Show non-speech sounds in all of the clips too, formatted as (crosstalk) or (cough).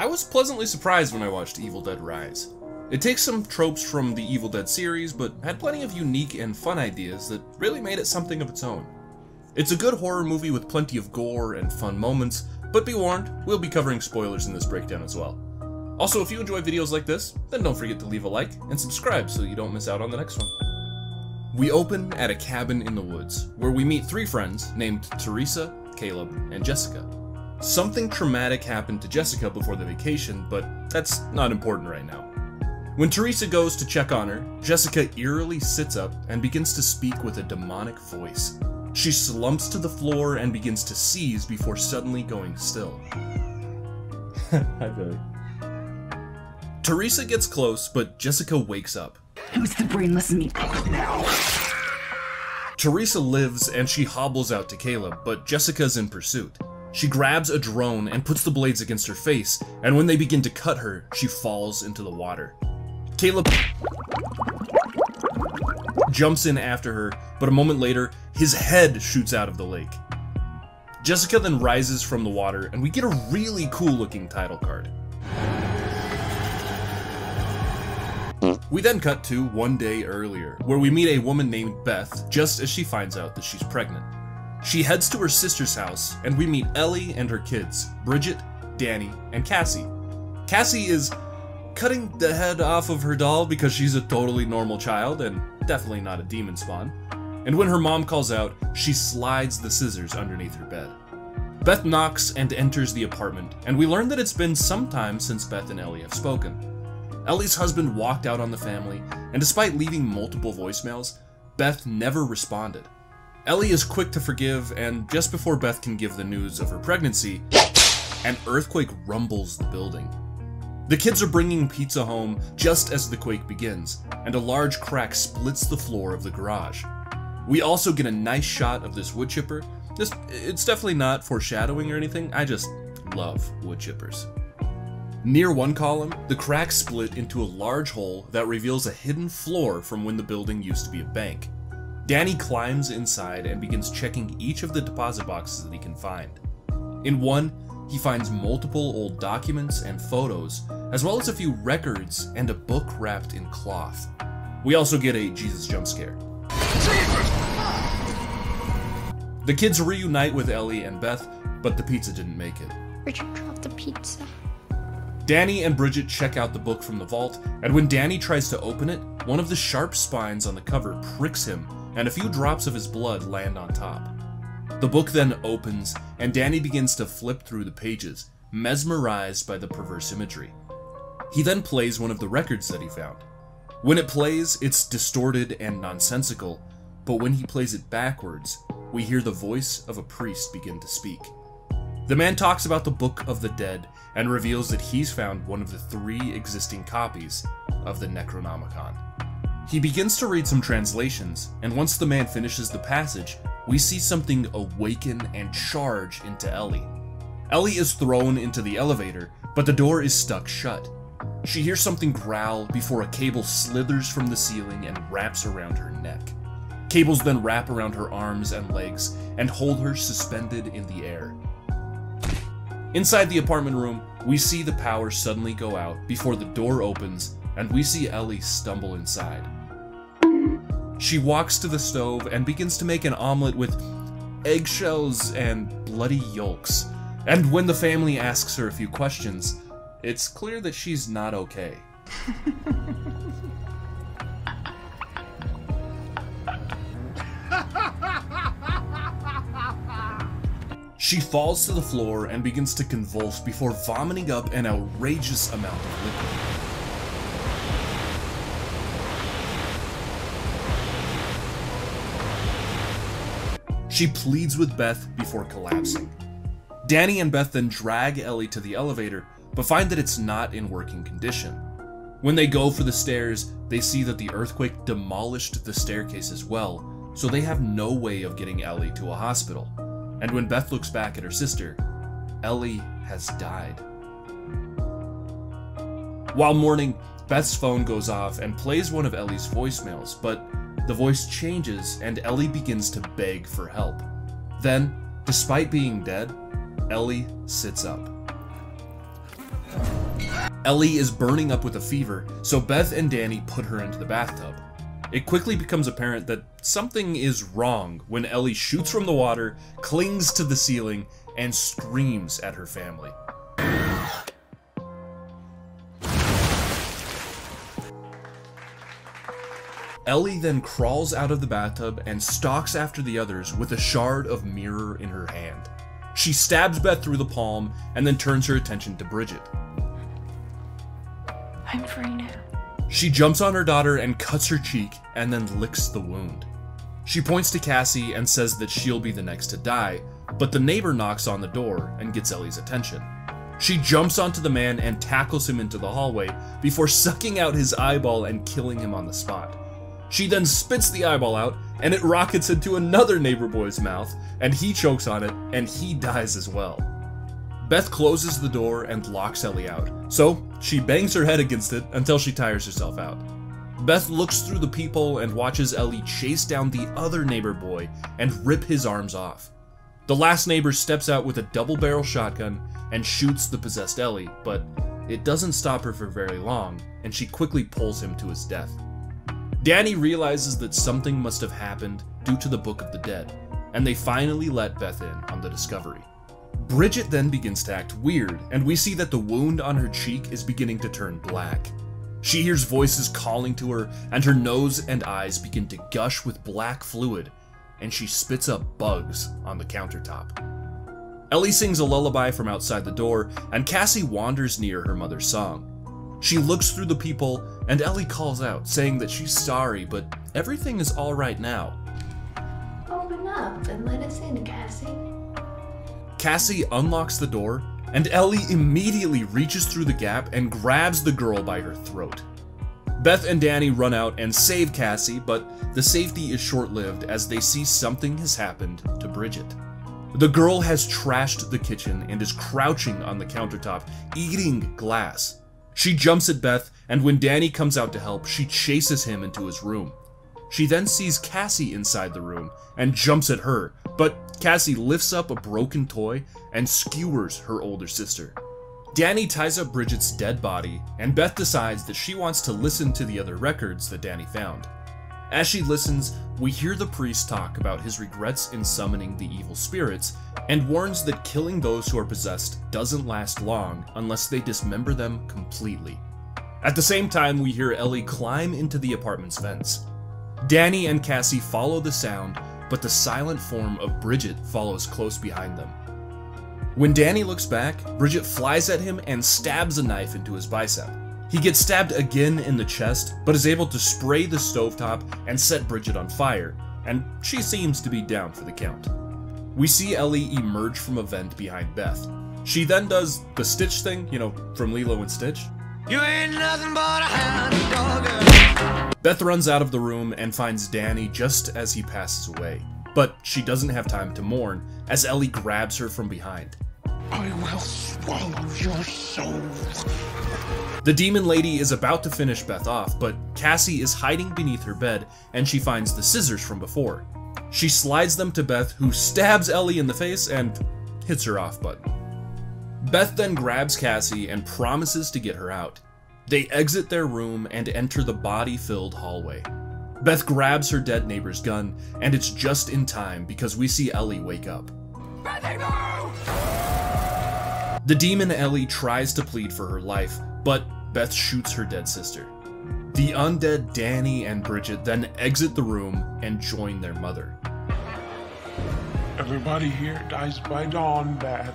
I was pleasantly surprised when I watched Evil Dead Rise. It takes some tropes from the Evil Dead series, but had plenty of unique and fun ideas that really made it something of its own. It's a good horror movie with plenty of gore and fun moments, but be warned, we'll be covering spoilers in this breakdown as well. Also, if you enjoy videos like this, then don't forget to leave a like and subscribe so you don't miss out on the next one. We open at a cabin in the woods, where we meet three friends named Teresa, Caleb, and Jessica. Something traumatic happened to Jessica before the vacation, but that's not important right now. When Teresa goes to check on her, Jessica eerily sits up and begins to speak with a demonic voice. She slumps to the floor and begins to seize before suddenly going still. (laughs) Hi, Billy. Teresa gets close, but Jessica wakes up. Who's the brainless meat now? Teresa lives and she hobbles out to Caleb, but Jessica's in pursuit. She grabs a drone and puts the blades against her face, and when they begin to cut her, she falls into the water. Caleb jumps in after her, but a moment later, his head shoots out of the lake. Jessica then rises from the water, and we get a really cool looking title card. We then cut to one day earlier, where we meet a woman named Beth just as she finds out that she's pregnant. She heads to her sister's house, and we meet Ellie and her kids, Bridget, Danny, and Cassie. Cassie is cutting the head off of her doll because she's a totally normal child and definitely not a demon spawn. And when her mom calls out, she slides the scissors underneath her bed. Beth knocks and enters the apartment, and we learn that it's been some time since Beth and Ellie have spoken. Ellie's husband walked out on the family, and despite leaving multiple voicemails, Beth never responded. Ellie is quick to forgive, and just before Beth can give the news of her pregnancy, an earthquake rumbles the building. The kids are bringing pizza home just as the quake begins, and a large crack splits the floor of the garage. We also get a nice shot of this wood chipper. This, it's definitely not foreshadowing or anything, I just love wood chippers. Near one column, the crack split into a large hole that reveals a hidden floor from when the building used to be a bank. Danny climbs inside and begins checking each of the deposit boxes that he can find. In one, he finds multiple old documents and photos, as well as a few records and a book wrapped in cloth. We also get a Jesus jump scare. The kids reunite with Ellie and Beth, but the pizza didn't make it. Richard dropped the pizza. Danny and Bridget check out the book from the vault, and when Danny tries to open it, one of the sharp spines on the cover pricks him and a few drops of his blood land on top. The book then opens, and Danny begins to flip through the pages, mesmerized by the perverse imagery. He then plays one of the records that he found. When it plays, it's distorted and nonsensical, but when he plays it backwards, we hear the voice of a priest begin to speak. The man talks about the Book of the Dead and reveals that he's found one of the three existing copies of the Necronomicon. He begins to read some translations, and once the man finishes the passage, we see something awaken and charge into Ellie. Ellie is thrown into the elevator, but the door is stuck shut. She hears something growl before a cable slithers from the ceiling and wraps around her neck. Cables then wrap around her arms and legs and hold her suspended in the air. Inside the apartment room, we see the power suddenly go out before the door opens and we see Ellie stumble inside. She walks to the stove and begins to make an omelet with eggshells and bloody yolks. And when the family asks her a few questions, it's clear that she's not okay. (laughs) She falls to the floor and begins to convulse before vomiting up an outrageous amount of liquid. She pleads with Beth before collapsing. Danny and Beth then drag Ellie to the elevator, but find that it's not in working condition. When they go for the stairs, they see that the earthquake demolished the staircase as well, so they have no way of getting Ellie to a hospital. And when Beth looks back at her sister, Ellie has died. While mourning, Beth's phone goes off and plays one of Ellie's voicemails, but the voice changes and Ellie begins to beg for help. Then, despite being dead, Ellie sits up. Ellie is burning up with a fever, so Beth and Danny put her into the bathtub. It quickly becomes apparent that something is wrong when Ellie shoots from the water, clings to the ceiling, and screams at her family. Ellie then crawls out of the bathtub and stalks after the others with a shard of mirror in her hand. She stabs Beth through the palm and then turns her attention to Bridget. I'm free now. She jumps on her daughter and cuts her cheek and then licks the wound. She points to Cassie and says that she'll be the next to die, but the neighbor knocks on the door and gets Ellie's attention. She jumps onto the man and tackles him into the hallway before sucking out his eyeball and killing him on the spot. She then spits the eyeball out, and it rockets into another neighbor boy's mouth, and he chokes on it, and he dies as well. Beth closes the door and locks Ellie out, so she bangs her head against it until she tires herself out. Beth looks through the peephole and watches Ellie chase down the other neighbor boy and rip his arms off. The last neighbor steps out with a double barrel shotgun and shoots the possessed Ellie, but it doesn't stop her for very long, and she quickly pulls him to his death. Danny realizes that something must have happened due to the Book of the Dead, and they finally let Beth in on the discovery. Bridget then begins to act weird, and we see that the wound on her cheek is beginning to turn black. She hears voices calling to her, and her nose and eyes begin to gush with black fluid, and she spits up bugs on the countertop. Ellie sings a lullaby from outside the door, and Cassie wanders near her mother's song. She looks through the people, and Ellie calls out, saying that she's sorry, but everything is alright now. Open up and let us in, Cassie. Cassie unlocks the door, and Ellie immediately reaches through the gap and grabs the girl by her throat. Beth and Danny run out and save Cassie, but the safety is short lived as they see something has happened to Bridget. The girl has trashed the kitchen and is crouching on the countertop, eating glass. She jumps at Beth, and when Danny comes out to help, she chases him into his room. She then sees Cassie inside the room and jumps at her, but Cassie lifts up a broken toy and skewers her older sister. Danny ties up Bridget's dead body, and Beth decides that she wants to listen to the other records that Danny found. As she listens, we hear the priest talk about his regrets in summoning the evil spirits and warns that killing those who are possessed doesn't last long unless they dismember them completely. At the same time, we hear Ellie climb into the apartment's vents. Danny and Cassie follow the sound, but the silent form of Bridget follows close behind them. When Danny looks back, Bridget flies at him and stabs a knife into his bicep. He gets stabbed again in the chest, but is able to spray the stovetop and set Bridget on fire, and she seems to be down for the count. We see Ellie emerge from a vent behind Beth. She then does the Stitch thing, you know, from Lilo and Stitch. You ain't nothing but a hound dog. Beth runs out of the room and finds Danny just as he passes away. But she doesn't have time to mourn, as Ellie grabs her from behind. I will swallow your soul. The demon lady is about to finish Beth off, but Cassie is hiding beneath her bed and she finds the scissors from before. She slides them to Beth, who stabs Ellie in the face and hits her off button. Beth then grabs Cassie and promises to get her out. They exit their room and enter the body filled hallway. Beth grabs her dead neighbor's gun, and it's just in time because we see Ellie wake up. The demon Ellie tries to plead for her life, but Beth shoots her dead sister. The undead Danny and Bridget then exit the room and join their mother. Everybody here dies by dawn, Beth.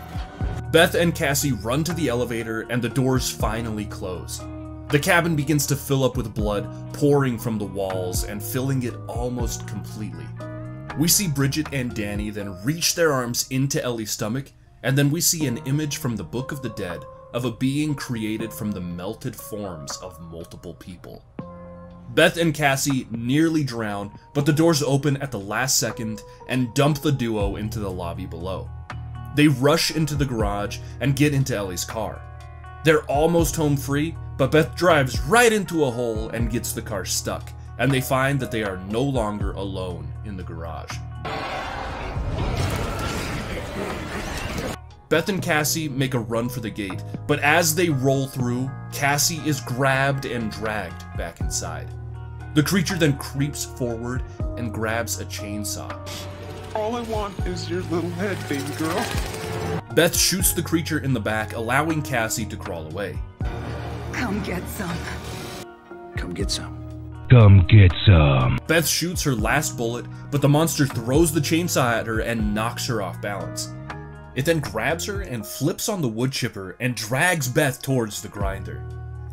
Beth and Cassie run to the elevator and the doors finally close. The cabin begins to fill up with blood, pouring from the walls and filling it almost completely. We see Bridget and Danny then reach their arms into Ellie's stomach, and then we see an image from the Book of the Dead of a being created from the melted forms of multiple people. Beth and Cassie nearly drown, but the doors open at the last second and dump the duo into the lobby below. They rush into the garage and get into Ellie's car. They're almost home free, but Beth drives right into a hole and gets the car stuck, and they find that they are no longer alone in the garage. Beth and Cassie make a run for the gate, but as they roll through, Cassie is grabbed and dragged back inside. The creature then creeps forward and grabs a chainsaw. All I want is your little head, baby girl. Beth shoots the creature in the back, allowing Cassie to crawl away. Come get some. Come get some. Come get some. Beth shoots her last bullet, but the monster throws the chainsaw at her and knocks her off balance. It then grabs her and flips on the wood chipper and drags Beth towards the grinder.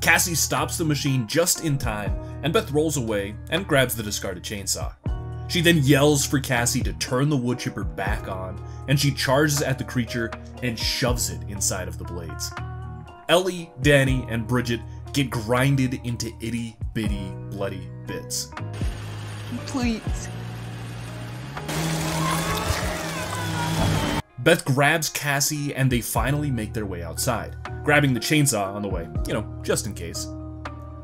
Cassie stops the machine just in time, and Beth rolls away and grabs the discarded chainsaw. She then yells for Cassie to turn the wood chipper back on, and she charges at the creature and shoves it inside of the blades. Ellie, Danny, and Bridget get grinded into itty bitty bloody bits. Please. Beth grabs Cassie and they finally make their way outside, grabbing the chainsaw on the way, you know, just in case.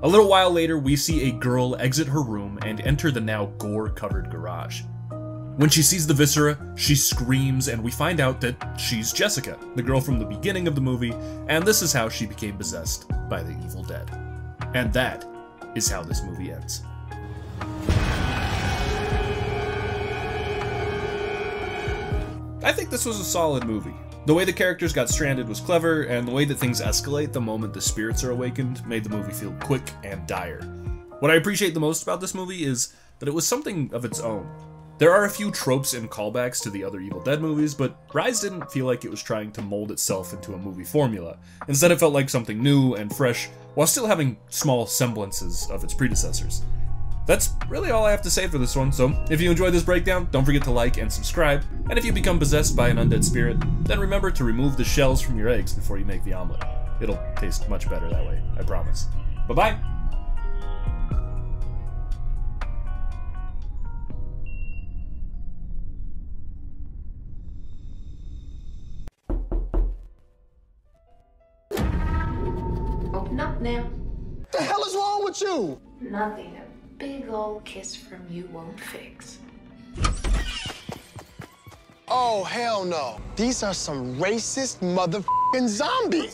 A little while later, we see a girl exit her room and enter the now gore covered garage. When she sees the viscera, she screams, and we find out that she's Jessica, the girl from the beginning of the movie, and this is how she became possessed by the Evil Dead. And that is how this movie ends. I think this was a solid movie. The way the characters got stranded was clever, and the way that things escalate the moment the spirits are awakened made the movie feel quick and dire. What I appreciate the most about this movie is that it was something of its own. There are a few tropes and callbacks to the other Evil Dead movies, but Rise didn't feel like it was trying to mold itself into a movie formula. Instead, it felt like something new and fresh, while still having small semblances of its predecessors. That's really all I have to say for this one, so if you enjoyed this breakdown, don't forget to like and subscribe, and if you become possessed by an undead spirit, then remember to remove the shells from your eggs before you make the omelet. It'll taste much better that way, I promise. Bye-bye! Oh, Open up now. The hell is wrong with you? Nothing a big old kiss from you won't fix. Oh, hell no. These are some racist motherfucking zombies.